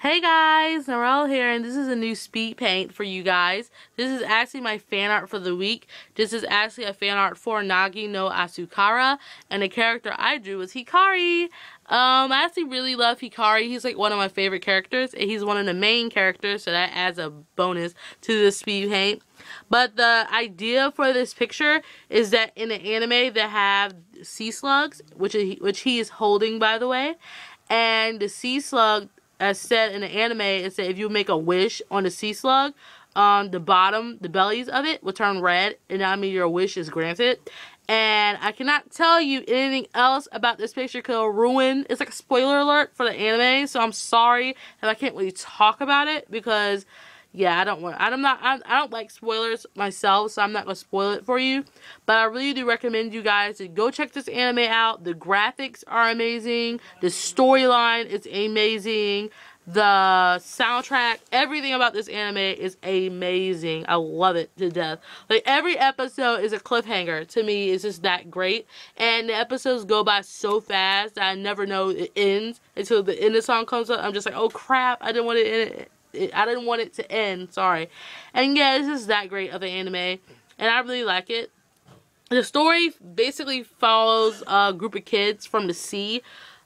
Hey guys, Narelle here, and this is a new speed paint for you guys. This is actually my fan art for the week. This is actually a fan art for Nagi no Asukara, and the character I drew was Hikari. Um, I actually really love Hikari. He's like one of my favorite characters, and he's one of the main characters, so that adds a bonus to the speed paint. But the idea for this picture is that in the anime they have sea slugs, which is, which he is holding by the way, and the sea slug as said in the anime, it said if you make a wish on the sea slug, um, the bottom, the bellies of it will turn red, and that means your wish is granted. And I cannot tell you anything else about this picture because it'll ruin, it's like a spoiler alert for the anime, so I'm sorry if I can't really talk about it because yeah, I don't want. I'm not. I, I don't like spoilers myself, so I'm not gonna spoil it for you. But I really do recommend you guys to go check this anime out. The graphics are amazing. The storyline is amazing. The soundtrack, everything about this anime is amazing. I love it to death. Like every episode is a cliffhanger. To me, it's just that great. And the episodes go by so fast that I never know it ends until the end of the song comes up. I'm just like, oh crap, I didn't want it in it it, I didn't want it to end. Sorry. And yeah, this is that great of an anime, and I really like it. The story basically follows a group of kids from the sea.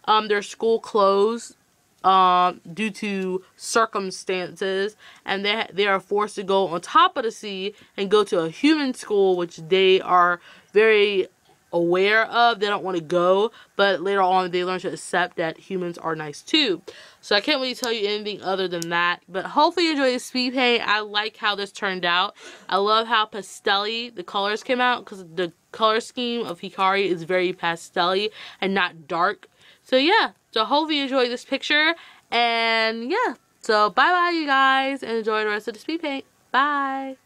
Um, their school closed um, due to circumstances, and they they are forced to go on top of the sea and go to a human school, which they are very aware of. They don't want to go, but later on they learn to accept that humans are nice too. So I can't really tell you anything other than that. But hopefully you enjoy the speed paint. I like how this turned out. I love how pastelly the colors came out because the color scheme of Hikari is very pastelly and not dark. So yeah, so hopefully you enjoy this picture. And yeah, so bye bye you guys and enjoy the rest of the speed paint. Bye.